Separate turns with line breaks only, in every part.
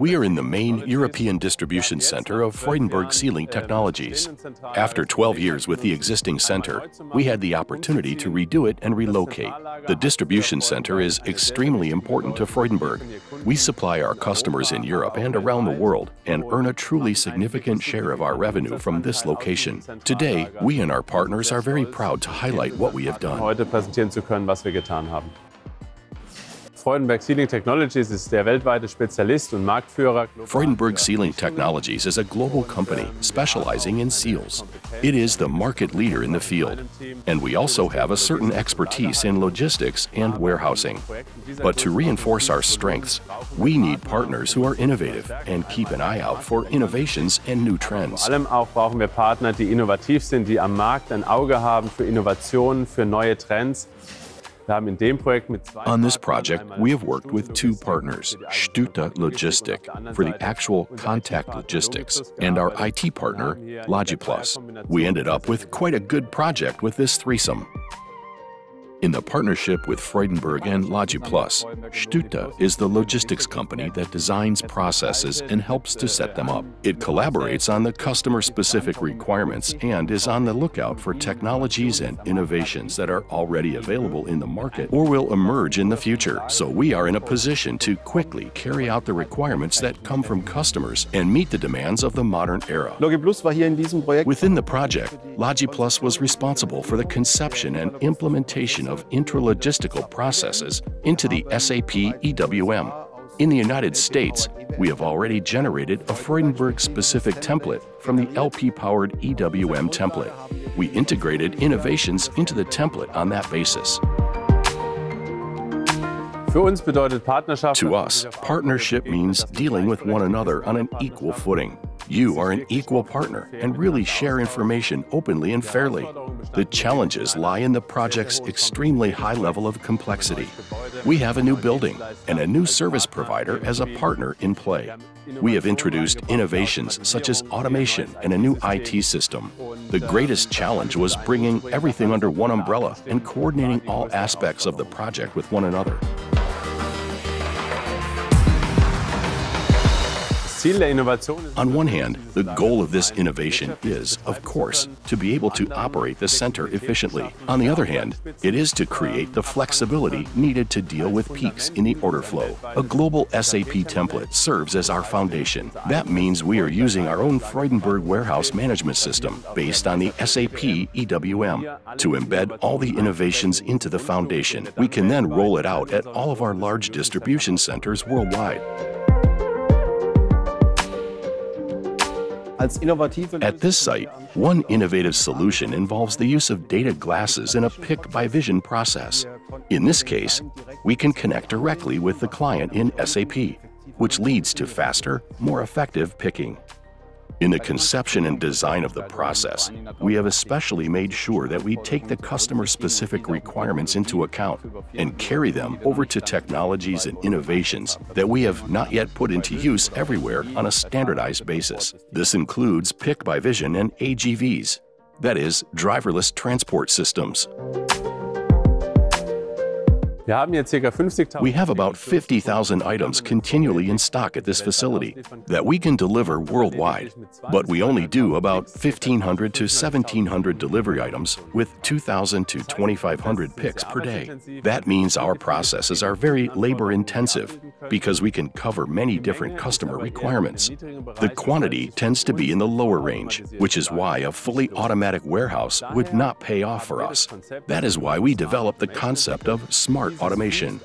We are in the main European distribution center of Freudenberg Sealing Technologies. After 12 years with the existing center, we had the opportunity to redo it and relocate. The distribution center is extremely important to Freudenberg. We supply our customers in Europe and around the world and earn a truly significant share of our revenue from this location. Today, we and our partners are very proud to highlight what we have done.
Freudenberg Sealing Technologies ist der weltweite Spezialist und Marktführer.
Freudenberg Sealing Technologies is a global company specializing in seals. It is the market leader in the field, and we also have a certain expertise in logistics and warehousing. But to reinforce our strengths, we need partners who are innovative and keep an eye out for innovations and new trends.
Vor allem auch brauchen wir Partner, die innovativ sind, die am Markt ein Auge haben für Innovationen, für neue Trends. Wir haben in dem Projekt mit zwei
On this project, we have worked with two partners, Stute Logistic for the actual contract logistics, and our IT partner, Logiplus. We ended up with quite a good project with this threesome. In the partnership with Freudenberg and Logiplus, Stute is the logistics company that designs processes and helps to set them up. It collaborates on the customer-specific requirements and is on the lookout for technologies and innovations that are already available in the market or will emerge in the future. So we are in a position to quickly carry out the requirements that come from customers and meet the demands of the modern era.
Logiplus war hier in diesem Projekt
Within the project, Logiplus was responsible for the conception and implementation of intralogistical processes into the SAP EWM. In the United States, we have already generated a Freudenberg specific template from the LP powered EWM template. We integrated innovations into the template on that basis.
Für uns bedeutet Partnerschaft
To us, partnership means dealing with one another on an equal footing. You are an equal partner and really share information openly and fairly. The challenges lie in the project's extremely high level of complexity. We have a new building and a new service provider as a partner in play. We have introduced innovations such as automation and a new IT system. The greatest challenge was bringing everything under one umbrella and coordinating all aspects of the project with one another. On one hand, the goal of this innovation is, of course, to be able to operate the center efficiently. On the other hand, it is to create the flexibility needed to deal with peaks in the order flow. A global SAP template serves as our foundation. That means we are using our own Freudenberg warehouse management system based on the SAP EWM to embed all the innovations into the foundation. We can then roll it out at all of our large distribution centers worldwide. At this site, one innovative solution involves the use of data glasses in a pick by vision process. In this case, we can connect directly with the client in SAP, which leads to faster, more effective picking. In the conception and design of the process, we have especially made sure that we take the customer specific requirements into account and carry them over to technologies and innovations that we have not yet put into use everywhere on a standardized basis. This includes Pick by Vision and AGVs, that is, driverless transport systems. We have about 50,000 items continually in stock at this facility that we can deliver worldwide, but we only do about 1,500 to 1,700 delivery items with 2,000 to 2,500 picks per day. That means our processes are very labor intensive because we can cover many different customer requirements. The quantity tends to be in the lower range, which is why a fully automatic warehouse would not pay off for us. That is why we developed the concept of smart automation.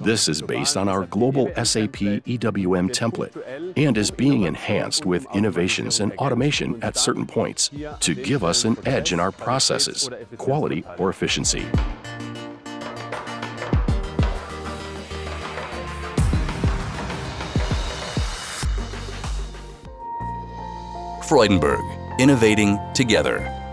This is based on our global SAP EWM template and is being enhanced with innovations and automation at certain points to give us an edge in our processes, quality, or efficiency.
Freudenberg, innovating together.